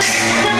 Yeah.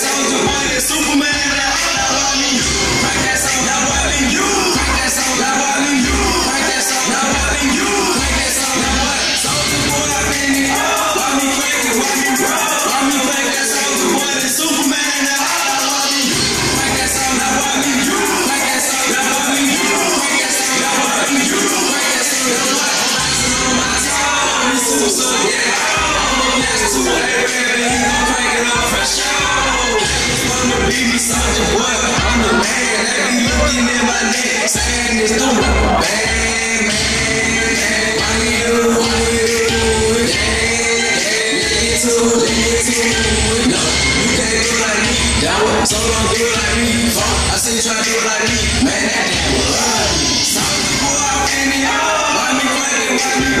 so long, do it like me. Fuck, I you try to do like me. Man, that damn was ugly. Soulja Boy, I'm in it. Why me crank it, me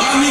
Why me